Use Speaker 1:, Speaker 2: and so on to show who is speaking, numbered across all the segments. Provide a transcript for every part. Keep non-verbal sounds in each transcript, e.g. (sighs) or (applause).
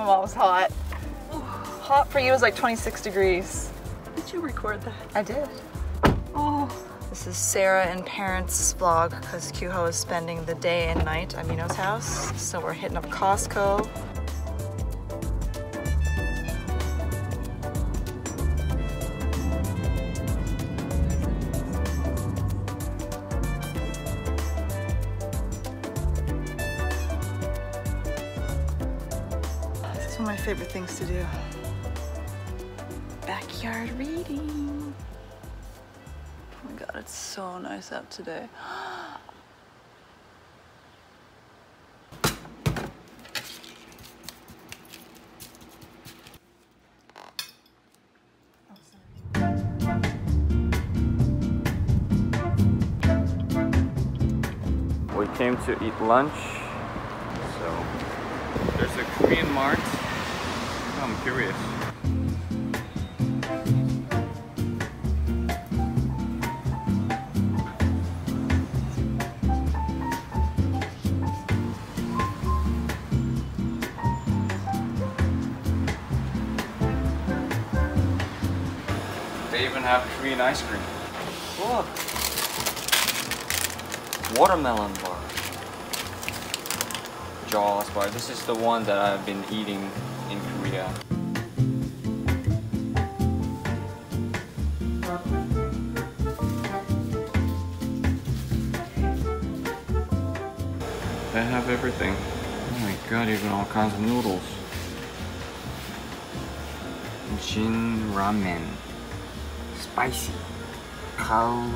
Speaker 1: my mom's hot. Hot for you is like 26 degrees.
Speaker 2: Did you record that?
Speaker 1: I did.
Speaker 2: Oh.
Speaker 1: This is Sarah and parents' vlog because Kyuho is spending the day and night at Minho's house. So we're hitting up Costco. One of my favorite things to do. Backyard reading.
Speaker 2: Oh my god, it's so nice out today.
Speaker 3: We came to eat lunch. So there's a Korean mart. I'm curious. They even have Korean ice cream. Look. Watermelon bar. Jaws bar. This is the one that I've been eating in Korea. They have everything. Oh my god, even all kinds of noodles. Jin ramen. Spicy. Cow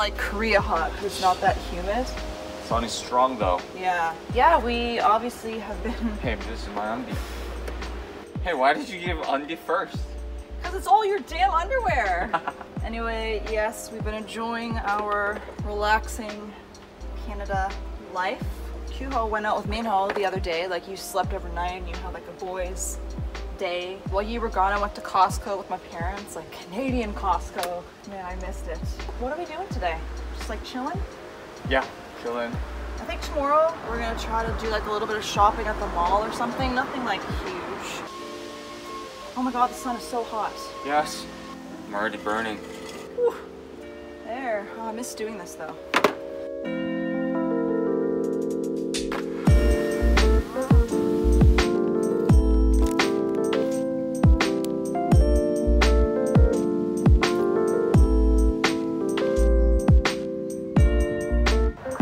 Speaker 1: like Korea hot 'cause it's not that humid.
Speaker 3: Sun is strong though.
Speaker 1: Yeah. Yeah, we obviously have been (laughs)
Speaker 3: Hey, this is my undie. Hey, why did you give undie first?
Speaker 1: Because it's all your damn underwear. (laughs) anyway, yes, we've been enjoying our relaxing Canada life. Kyuho went out with Minho the other day, like you slept overnight and you had like a boys day. While you were gone, I went to Costco with my parents, like Canadian Costco. Man, I missed it. What are we doing today? Just like chilling?
Speaker 3: Yeah, chilling.
Speaker 1: I think tomorrow we're gonna try to do like a little bit of shopping at the mall or something. Nothing like huge. Oh my god, the sun is so hot.
Speaker 3: Yes. I'm already burning.
Speaker 1: Whew. There. Oh, I miss doing this though.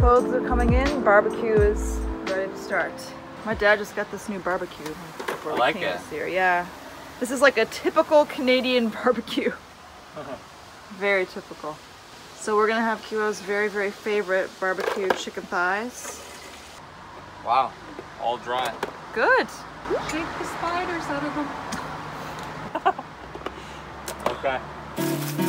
Speaker 1: Clothes are coming in. Barbecue is ready to start. My dad just got this new barbecue before
Speaker 3: I
Speaker 1: we
Speaker 3: like
Speaker 1: came
Speaker 3: it.
Speaker 1: this year. Yeah. This is like a typical Canadian (laughs) barbecue. (laughs) Very typical. So we're gonna have Kyuho's very, very favorite barbecue chicken thighs.
Speaker 3: Wow. All dry.
Speaker 1: Good.
Speaker 2: Take the spiders out of them. (laughs)
Speaker 3: Okay.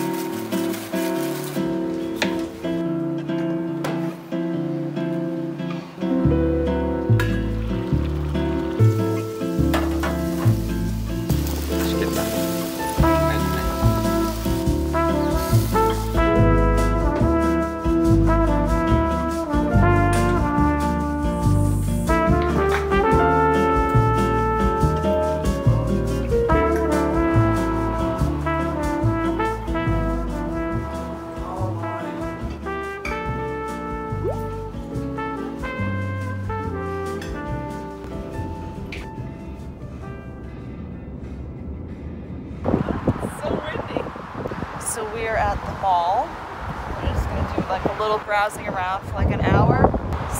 Speaker 1: Browsing around for like an hour.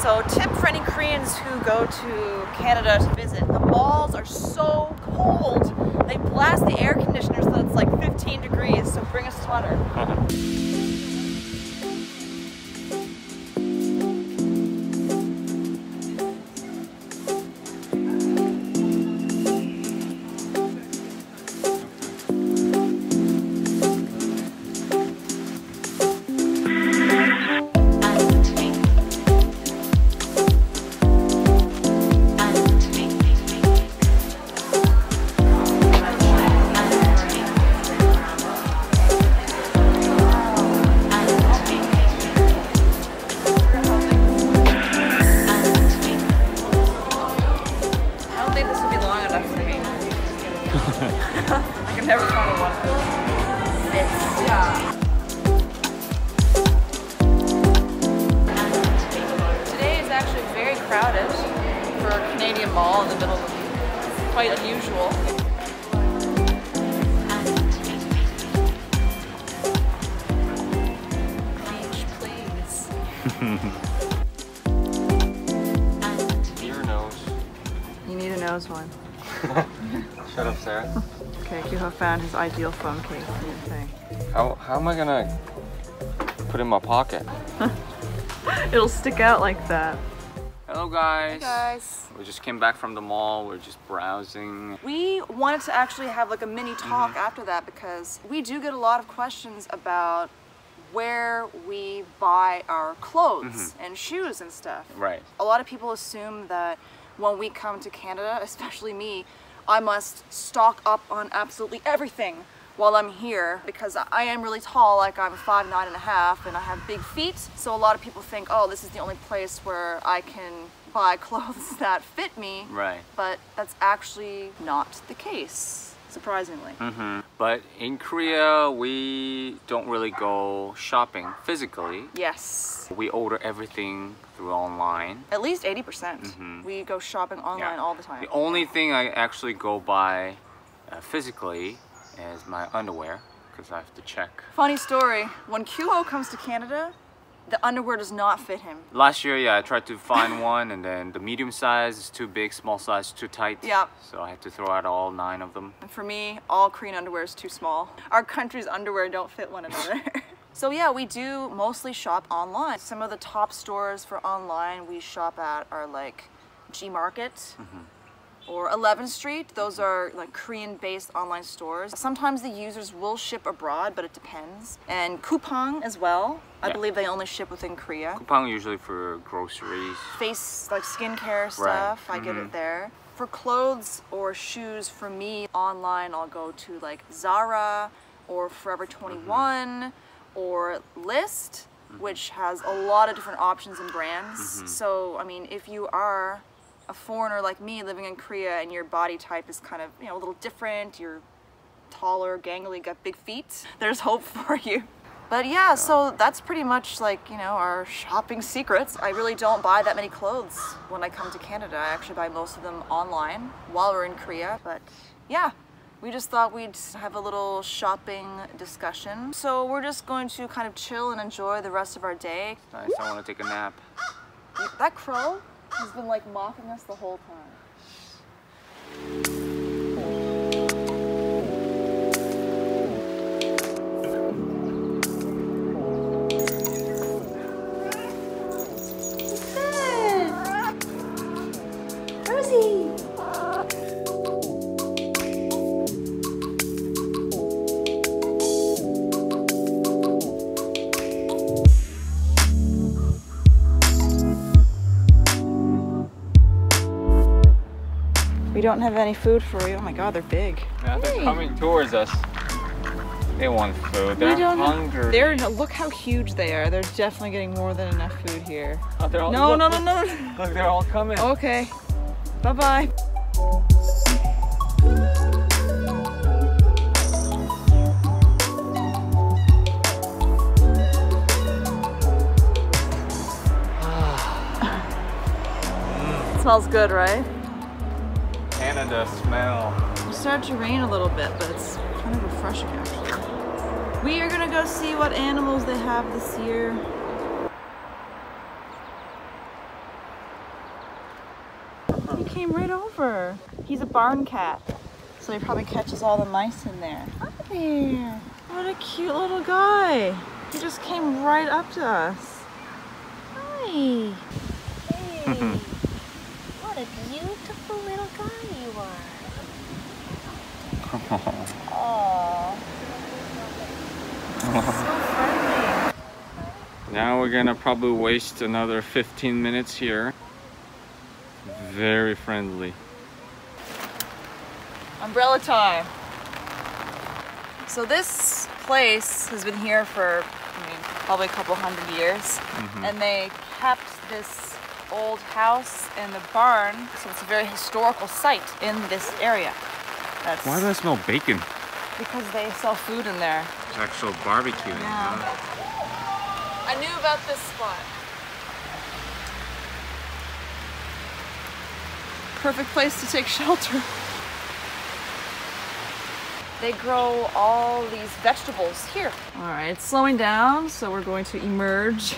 Speaker 1: So tip for any Koreans who go to Canada to visit, the malls are so cold. They blast the air conditioner so it's like 15 degrees, so bring a sweater. (laughs) It's. Today is actually very crowded for a Canadian mall in the middle of the week. Quite unusual. Beach, please. (laughs)
Speaker 3: Your nose.
Speaker 1: You need a nose one. (laughs)
Speaker 3: Shut up, Sarah.
Speaker 1: Okay, Kyuho found his ideal phone case. What do you think?
Speaker 3: How, how am I gonna put it in my pocket? (laughs)
Speaker 1: It'll stick out like that.
Speaker 3: Hello guys.
Speaker 1: Hey guys.
Speaker 3: We just came back from the mall. We're just browsing.
Speaker 1: We wanted to actually have like a mini talk mm-hmm. after that because we do get a lot of questions about where we buy our clothes mm-hmm. and shoes and stuff.
Speaker 3: Right.
Speaker 1: A lot of people assume that when we come to Canada, especially me, I must stock up on absolutely everything while I'm here because I am really tall, like I'm five nine and a half, and I have big feet. So a lot of people think, oh, this is the only place where I can buy (laughs) clothes that fit me.
Speaker 3: Right.
Speaker 1: But that's actually not the case, surprisingly.
Speaker 3: hmm But in Korea, we don't really go shopping physically.
Speaker 1: Yes.
Speaker 3: We order everything through online.
Speaker 1: At least 80%. percent We go shopping online all the time.
Speaker 3: The only thing I actually go buy uh, physically is my underwear because I have to check.
Speaker 1: Funny story, when Kyuho comes to Canada, the underwear does not fit him.
Speaker 3: Last year, yeah, I tried to find (laughs) one, and then the medium size is too big, small size is too tight.
Speaker 1: Yep.
Speaker 3: So I had to throw out all nine of them.
Speaker 1: And for me, all Korean underwear is too small. Our country's underwear don't fit one another. (laughs) so yeah, we do mostly shop online. Some of the top stores for online we shop at are like G Market mm-hmm. Or 11th Street. Those are like Korean-based online stores. Sometimes the users will ship abroad, but it depends. And Coupang as well. I
Speaker 3: Yeah.
Speaker 1: believe they only ship within Korea.
Speaker 3: Coupang usually for groceries.
Speaker 1: face like skincare stuff i get it mm-hmm. there for clothes or shoes for me online i'll go to like zara or forever mm-hmm. 21 or Lyst mm-hmm. which has a lot of different options and brands so i mean if you are a foreigner like me living in korea and your body type is kind of you know a little different you're taller gangly got big feet (laughs) there's hope for you but yeah, so that's pretty much like, you know, our shopping secrets. I really don't buy that many clothes when I come to Canada. I actually buy most of them online while we're in Korea. But yeah, we just thought we'd have a little shopping discussion. So we're just going to kind of chill and enjoy the rest of our day.
Speaker 3: Nice, I want to take a nap.
Speaker 1: That crow has been like mocking us the whole time. Don't have any food for you. Oh my god, they're big.
Speaker 3: Yeah, they're coming towards us. They want food. They're hungry.
Speaker 1: They're look how huge they are. They're definitely getting more than enough food here.
Speaker 3: Oh, all,
Speaker 1: No,
Speaker 3: look,
Speaker 1: no, no, no.
Speaker 3: Look, they're all coming.
Speaker 1: Okay. Bye bye. (sighs) (sighs) Mm. smells good, right?
Speaker 3: Canada smell.
Speaker 1: It started to rain a little bit, but it's kind of refreshing actually. We are gonna go see what animals they have this year. He came right over. He's a barn cat, so he probably catches all the mice in there. Hi there. What a cute little guy. He just came right up to us. Hi. (laughs)
Speaker 2: Hey, a beautiful little guy you are. Aww.
Speaker 1: So.
Speaker 3: Now we're gonna probably waste another 15 minutes here. Very friendly.
Speaker 1: Umbrella time. So this place has been here for I mean, probably a couple hundred years, mm-hmm. and they kept this old house and the barn, so it's a very historical site in this area. That's
Speaker 3: Why do I smell bacon?
Speaker 1: because they sell food in there.
Speaker 3: It's actual barbecue.
Speaker 1: Yeah. I knew about this spot. Perfect place to take shelter. They grow all these vegetables here. All right, it's slowing down, so we're going to emerge.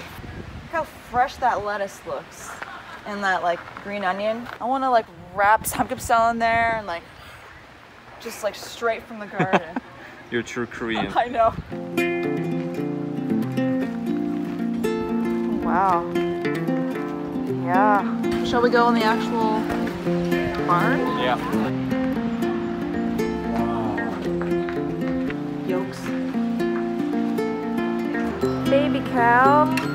Speaker 1: Look how fresh that lettuce looks. And that like green onion. I want to like wrap some samgyeopsal in there and like just like straight from the garden. (laughs)
Speaker 3: You're true Korean. (laughs)
Speaker 1: I know. Wow. Yeah. Shall we go in the actual barn?
Speaker 3: yeah.
Speaker 1: Yolks. Baby cow.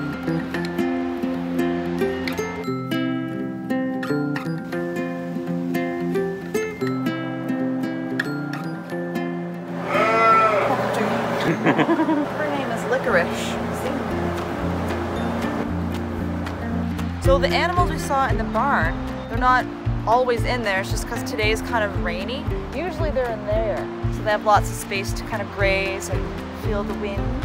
Speaker 1: The animals we saw in the barn, they're not always in there. It's just because today is kind of rainy. Usually they're in there. So they have lots of space to kind of graze and feel the wind.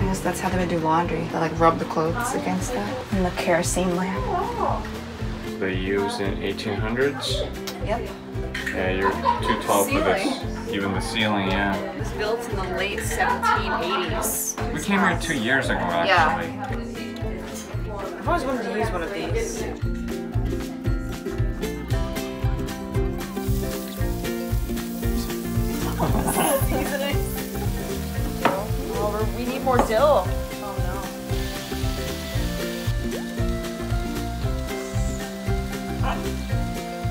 Speaker 1: I guess that's how they would do laundry. They like rub the clothes against that. And the kerosene lamp.
Speaker 3: They used in 1800s.
Speaker 1: Yep.
Speaker 3: Yeah, you're too tall for this. Even the ceiling, yeah.
Speaker 1: It was built in the late 1780s.
Speaker 3: We came here two years ago, actually.
Speaker 1: I've always wanted to use one of these. Oh, we're- we need more dill. Oh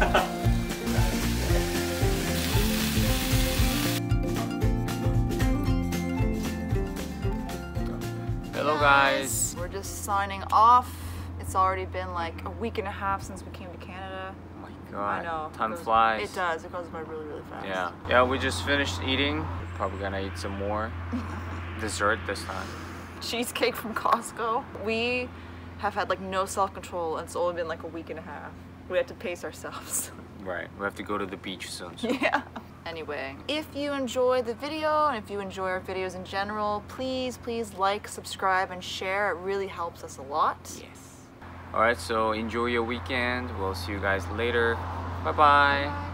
Speaker 1: no. (laughs)
Speaker 3: guys.
Speaker 1: We're just signing off. It's already been like a week and a half since we came to Canada.
Speaker 3: Oh my god.
Speaker 1: I know.
Speaker 3: Time
Speaker 1: it goes-
Speaker 3: flies.
Speaker 1: It does. It goes by really, really fast.
Speaker 3: Yeah. Yeah, we just finished eating. We're probably gonna eat some more. (laughs) Dessert this time.
Speaker 1: cheesecake from Costco. We have had like no self-control and it's only been like a week and a half. We have to pace ourselves.
Speaker 3: Right. We have to go to the beach soon. So. (laughs)
Speaker 1: yeah. Anyway, if you enjoy the video and if you enjoy our videos in general, please, please like, subscribe, and share. It really helps us a lot.
Speaker 3: Yes. Alright, so enjoy your weekend. We'll see you guys later. Bye bye.